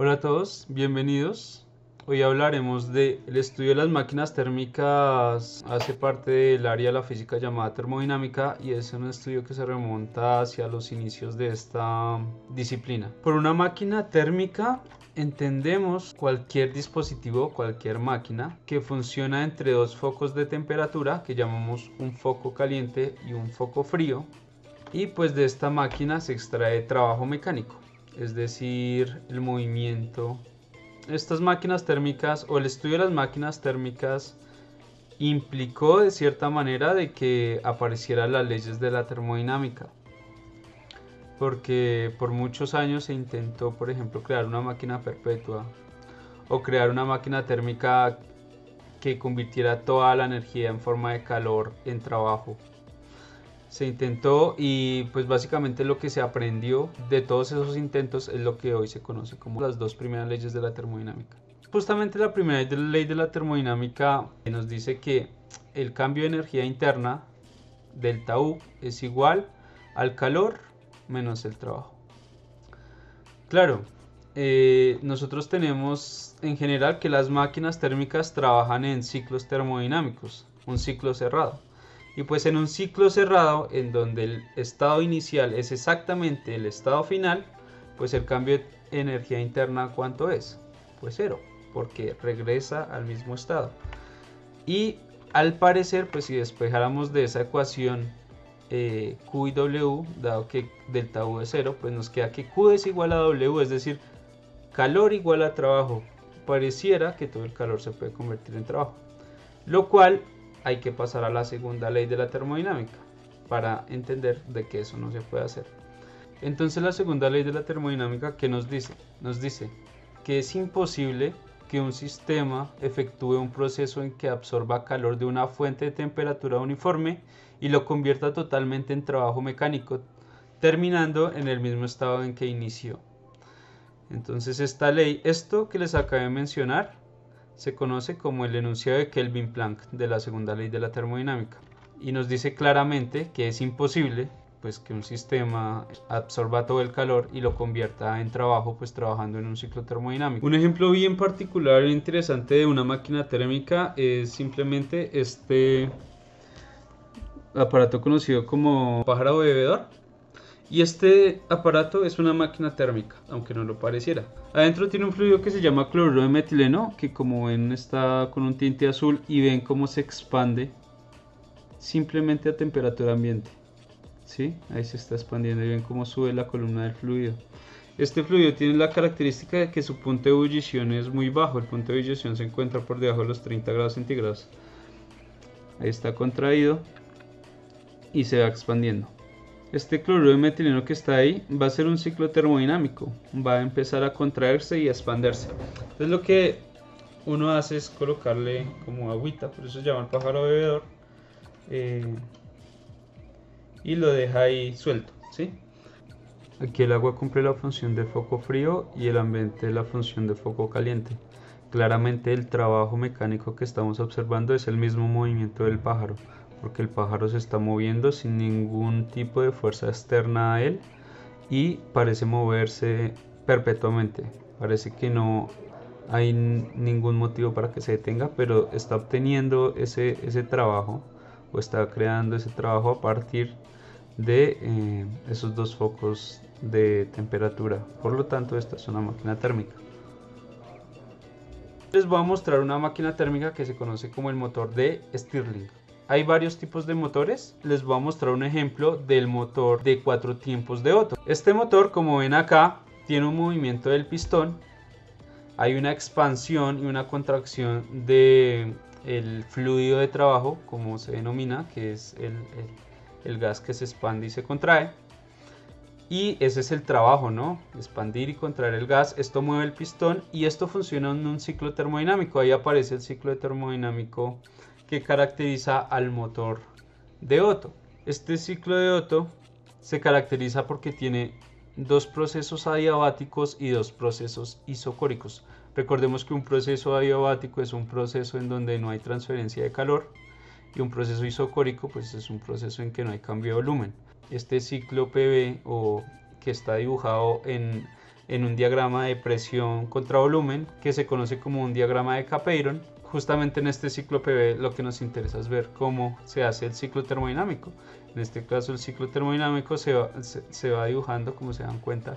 Hola a todos, bienvenidos. Hoy hablaremos del estudio de las máquinas térmicas. Hace parte del área de la física llamada termodinámica y es un estudio que se remonta hacia los inicios de esta disciplina. Por una máquina térmica entendemos cualquier dispositivo, cualquier máquina que funciona entre dos focos de temperatura que llamamos un foco caliente y un foco frío. Y pues de esta máquina se extrae trabajo mecánico, es decir, el movimiento estas máquinas térmicas o el estudio de las máquinas térmicas implicó de cierta manera de que aparecieran las leyes de la termodinámica. Porque por muchos años se intentó, por ejemplo, crear una máquina perpetua o crear una máquina térmica que convirtiera toda la energía en forma de calor en trabajo se intentó y pues básicamente lo que se aprendió de todos esos intentos es lo que hoy se conoce como las dos primeras leyes de la termodinámica. Justamente la primera ley de la termodinámica nos dice que el cambio de energía interna delta U es igual al calor menos el trabajo. Claro, eh, nosotros tenemos en general que las máquinas térmicas trabajan en ciclos termodinámicos, un ciclo cerrado. Y pues en un ciclo cerrado, en donde el estado inicial es exactamente el estado final, pues el cambio de energía interna, ¿cuánto es? Pues cero, porque regresa al mismo estado. Y al parecer, pues si despejáramos de esa ecuación eh, Q y W, dado que delta U es cero, pues nos queda que Q es igual a W, es decir, calor igual a trabajo. Pareciera que todo el calor se puede convertir en trabajo. Lo cual hay que pasar a la segunda ley de la termodinámica para entender de que eso no se puede hacer. Entonces la segunda ley de la termodinámica que nos dice, nos dice que es imposible que un sistema efectúe un proceso en que absorba calor de una fuente de temperatura uniforme y lo convierta totalmente en trabajo mecánico, terminando en el mismo estado en que inició. Entonces esta ley, esto que les acabé de mencionar, se conoce como el enunciado de Kelvin-Planck de la segunda ley de la termodinámica y nos dice claramente que es imposible pues que un sistema absorba todo el calor y lo convierta en trabajo pues trabajando en un ciclo termodinamico. Un ejemplo bien particular e interesante de una máquina térmica es simplemente este aparato conocido como pájaro bebedor y este aparato es una máquina térmica, aunque no lo pareciera. Adentro tiene un fluido que se llama cloruro de metileno, que como ven está con un tinte azul y ven cómo se expande simplemente a temperatura ambiente. ¿Sí? Ahí se está expandiendo y ven cómo sube la columna del fluido. Este fluido tiene la característica de que su punto de ebullición es muy bajo. El punto de ebullición se encuentra por debajo de los 30 grados centígrados. Ahí está contraído y se va expandiendo. Este cloruro de metileno que está ahí va a ser un ciclo termodinámico, va a empezar a contraerse y a expandirse. Entonces lo que uno hace es colocarle como agüita, por eso se llama el pájaro bebedor, eh, y lo deja ahí suelto, ¿sí? Aquí el agua cumple la función de foco frío y el ambiente la función de foco caliente. Claramente el trabajo mecánico que estamos observando es el mismo movimiento del pájaro porque el pájaro se está moviendo sin ningún tipo de fuerza externa a él y parece moverse perpetuamente. Parece que no hay ningún motivo para que se detenga, pero está obteniendo ese, ese trabajo o está creando ese trabajo a partir de eh, esos dos focos de temperatura. Por lo tanto, esta es una máquina térmica. Les voy a mostrar una máquina térmica que se conoce como el motor de Stirling. Hay varios tipos de motores. Les voy a mostrar un ejemplo del motor de cuatro tiempos de Otto. Este motor, como ven acá, tiene un movimiento del pistón. Hay una expansión y una contracción del el fluido de trabajo, como se denomina, que es el, el gas que se expande y se contrae. Y ese es el trabajo, ¿no? Expandir y contraer el gas. Esto mueve el pistón y esto funciona en un ciclo termodinámico. Ahí aparece el ciclo termodinámico que caracteriza al motor de Otto. Este ciclo de Otto se caracteriza porque tiene dos procesos adiabáticos y dos procesos isocóricos. Recordemos que un proceso adiabático es un proceso en donde no hay transferencia de calor y un proceso isocórico pues es un proceso en que no hay cambio de volumen. Este ciclo PV o que está dibujado en en un diagrama de presión contra volumen que se conoce como un diagrama de Capeiron. Justamente en este ciclo PV lo que nos interesa es ver cómo se hace el ciclo termodinámico. En este caso el ciclo termodinámico se va, dibujando, como se dan cuenta,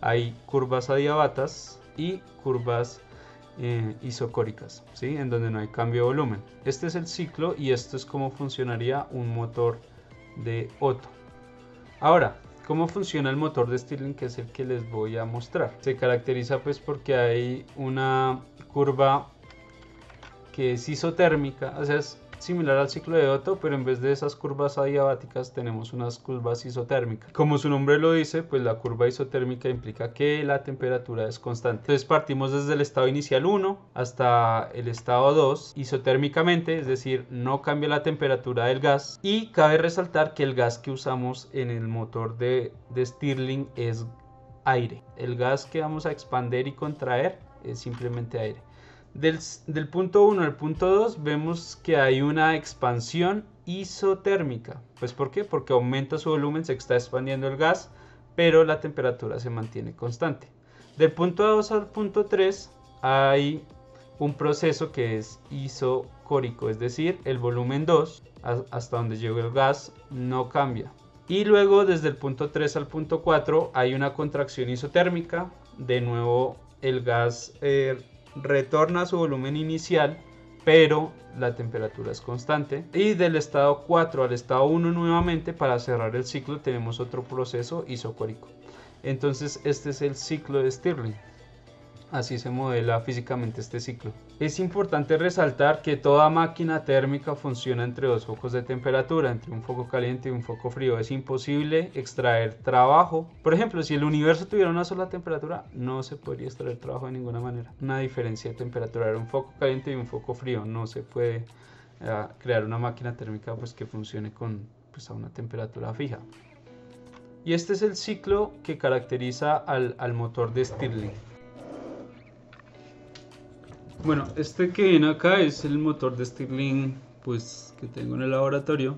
hay curvas adiabatas y curvas eh, isocóricas, ¿sí? en donde no hay cambio de volumen. Este es el ciclo y esto es cómo funcionaría un motor de Otto. Ahora, ¿cómo funciona el motor de Stirling que es el que les voy a mostrar? Se caracteriza pues porque hay una curva que es isotérmica, o sea, es similar al ciclo de Otto, pero en vez de esas curvas adiabáticas tenemos unas curvas isotérmicas. Como su nombre lo dice, pues la curva isotérmica implica que la temperatura es constante. Entonces partimos desde el estado inicial 1 hasta el estado 2 isotérmicamente, es decir, no cambia la temperatura del gas y cabe resaltar que el gas que usamos en el motor de, de Stirling es aire. El gas que vamos a expander y contraer es simplemente aire. Del, punto 1 al punto 2 vemos que hay una expansión isotérmica. Pues ¿por qué? Porque aumenta su volumen, se está expandiendo el gas, pero la temperatura se mantiene constante. Del punto 2 al punto 3 hay un proceso que es isocórico, es decir, el volumen 2 hasta donde llega el gas no cambia. Y luego desde el punto 3 al punto 4 hay una contracción isotérmica, de nuevo el gas eh, retorna a su volumen inicial, pero la temperatura es constante. Y del estado 4 al estado 1 nuevamente, para cerrar el ciclo, tenemos otro proceso isocórico. Entonces este es el ciclo de Stirling. Así se modela físicamente este ciclo. Es importante resaltar que toda máquina térmica funciona entre dos focos de temperatura, entre un foco caliente y un foco frío. Es imposible extraer trabajo. Por ejemplo, si el universo tuviera una sola temperatura, no se podría extraer trabajo de ninguna manera. Una diferencia de temperatura era un foco caliente y un foco frío. No se puede eh, crear una máquina térmica pues, que funcione con, pues, a una temperatura fija. Y este es el ciclo que caracteriza al, al motor de Stirling. Bueno, este que viene acá es el motor de Stirling pues, que tengo en el laboratorio.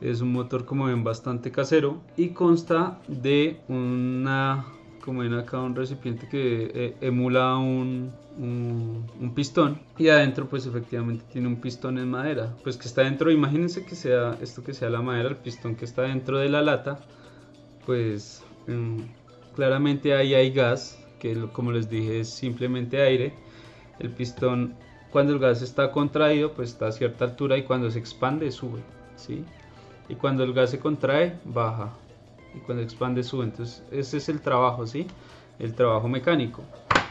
Es un motor como ven bastante casero y consta de una, como ven acá, un recipiente que eh, emula un, un, pistón y adentro pues efectivamente tiene un pistón en madera. Pues que está dentro, imagínense que sea esto que sea la madera, el pistón que está dentro de la lata, pues em, claramente ahí hay gas, que como les dije es simplemente aire el pistón cuando el gas está contraído pues está a cierta altura y cuando se expande sube, ¿sí? Y cuando el gas se contrae baja y cuando expande sube. Entonces ese es el trabajo, ¿sí? El trabajo mecánico.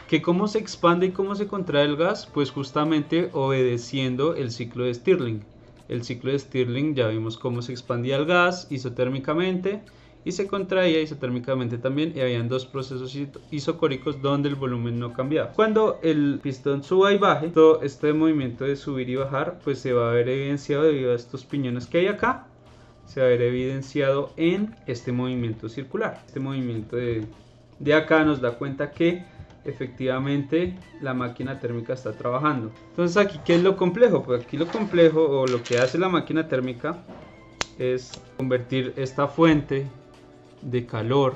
¿Que cómo se expande y cómo se contrae el gas? Pues justamente obedeciendo el ciclo de Stirling. El ciclo de Stirling ya vimos cómo se expandía el gas isotérmicamente y se contraía isotérmicamente también y habían dos procesos isocóricos donde el volumen no cambiaba. Cuando el pistón suba y baje, todo este movimiento de subir y bajar pues se va a ver evidenciado debido a estos piñones que hay acá se va a ver evidenciado en este movimiento circular. Este movimiento de, de acá nos da cuenta que efectivamente la máquina térmica está trabajando. Entonces aquí, ¿qué es lo complejo? Pues aquí lo complejo o lo que hace la máquina térmica es convertir esta fuente de calor,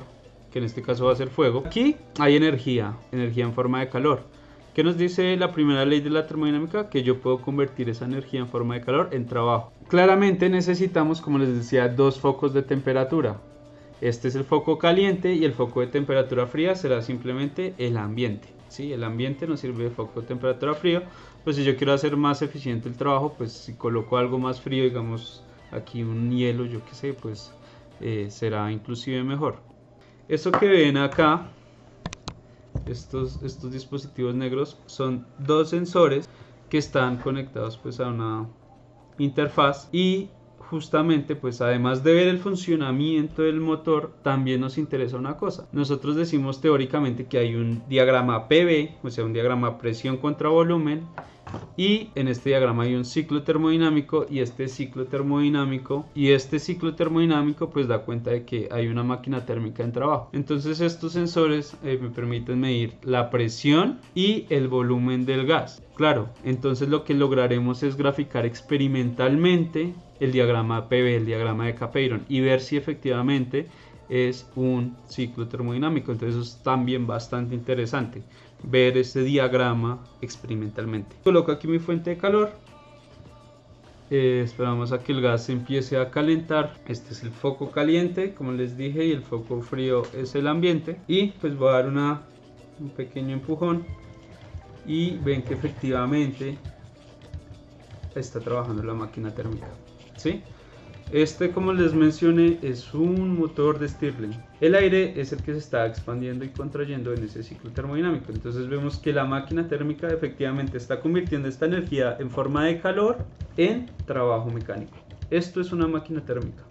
que en este caso va a ser fuego. Aquí hay energía, energía en forma de calor. ¿Qué nos dice la primera ley de la termodinámica? Que yo puedo convertir esa energía en forma de calor en trabajo. Claramente necesitamos, como les decía, dos focos de temperatura. Este es el foco caliente y el foco de temperatura fría será simplemente el ambiente. ¿sí? El ambiente nos sirve de foco de temperatura frío. Pues si yo quiero hacer más eficiente el trabajo, pues si coloco algo más frío, digamos aquí un hielo, yo qué sé, pues eh, será inclusive mejor. Esto que ven acá, estos, estos dispositivos negros, son dos sensores que están conectados pues a una interfaz y justamente pues además de ver el funcionamiento del motor también nos interesa una cosa nosotros decimos teóricamente que hay un diagrama PV o sea un diagrama presión contra volumen y en este diagrama hay un ciclo termodinámico y este ciclo termodinámico y este ciclo termodinámico pues da cuenta de que hay una máquina térmica en trabajo. Entonces estos sensores eh, me permiten medir la presión y el volumen del gas. Claro entonces lo que lograremos es graficar experimentalmente el diagrama PV el diagrama de Capeiron y ver si efectivamente es un ciclo termodinámico. Entonces eso es también bastante interesante ver este diagrama experimentalmente. Coloco aquí mi fuente de calor. Eh, esperamos a que el gas empiece a calentar. Este es el foco caliente, como les dije, y el foco frío es el ambiente. Y pues voy a dar una, un pequeño empujón y ven que efectivamente está trabajando la máquina térmica. ¿sí? Este, como les mencioné, es un motor de Stirling. El aire es el que se está expandiendo y contrayendo en ese ciclo termodinámico. Entonces vemos que la máquina térmica efectivamente está convirtiendo esta energía en forma de calor en trabajo mecánico. Esto es una máquina térmica.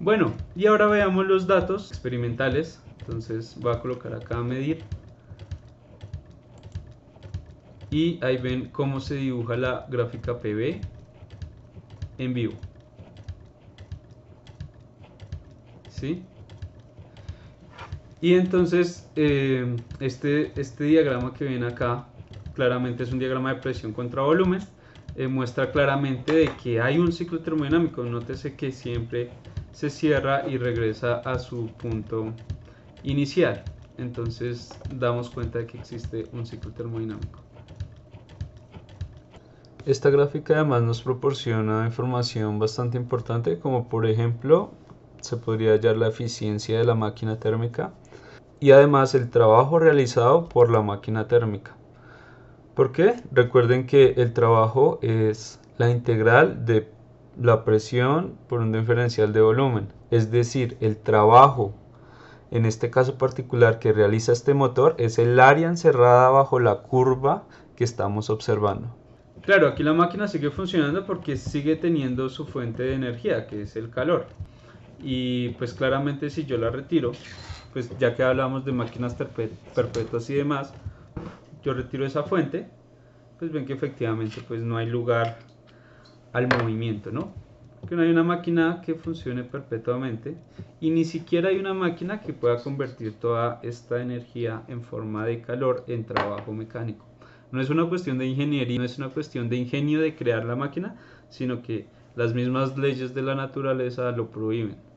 Bueno, y ahora veamos los datos experimentales. Entonces voy a colocar acá a medir. Y ahí ven cómo se dibuja la gráfica PB en vivo. ¿Sí? Y entonces eh, este, este diagrama que ven acá claramente es un diagrama de presión contra volumen. Eh, muestra claramente de que hay un ciclo termodinámico. Nótese que siempre se cierra y regresa a su punto inicial. Entonces damos cuenta de que existe un ciclo termodinámico. Esta gráfica además nos proporciona información bastante importante como por ejemplo se podría hallar la eficiencia de la máquina térmica y además el trabajo realizado por la máquina térmica. ¿Por qué? Recuerden que el trabajo es la integral de la presión por un diferencial de volumen, es decir, el trabajo en este caso particular que realiza este motor es el área encerrada bajo la curva que estamos observando. Claro, aquí la máquina sigue funcionando porque sigue teniendo su fuente de energía, que es el calor y pues claramente si yo la retiro, pues ya que hablamos de máquinas perpetuas y demás, yo retiro esa fuente, pues ven que efectivamente pues no hay lugar al movimiento, ¿no? Que no hay una máquina que funcione perpetuamente y ni siquiera hay una máquina que pueda convertir toda esta energía en forma de calor en trabajo mecánico. No es una cuestión de ingeniería, no es una cuestión de ingenio de crear la máquina, sino que las mismas leyes de la naturaleza lo prohíben.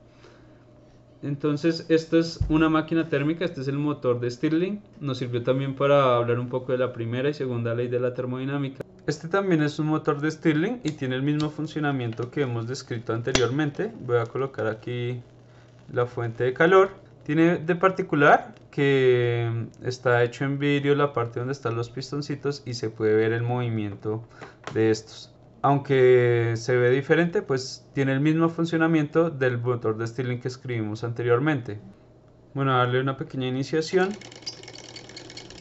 Entonces, esta es una máquina térmica, este es el motor de Stirling. Nos sirvió también para hablar un poco de la primera y segunda ley de la termodinámica. Este también es un motor de Stirling y tiene el mismo funcionamiento que hemos descrito anteriormente. Voy a colocar aquí la fuente de calor. Tiene de particular que está hecho en vidrio la parte donde están los pistoncitos y se puede ver el movimiento de estos aunque se ve diferente, pues tiene el mismo funcionamiento del motor de Stirling que escribimos anteriormente. Bueno, darle una pequeña iniciación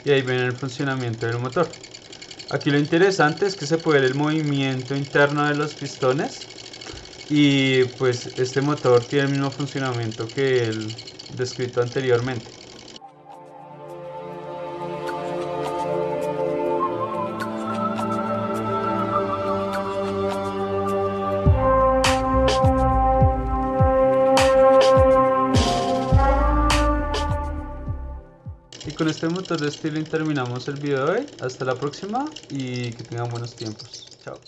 y ahí ven el funcionamiento del motor. Aquí lo interesante es que se puede ver el movimiento interno de los pistones y pues este motor tiene el mismo funcionamiento que el descrito anteriormente. Con este motor de Stirling terminamos el video de hoy. Hasta la próxima y que tengan buenos tiempos. Chao.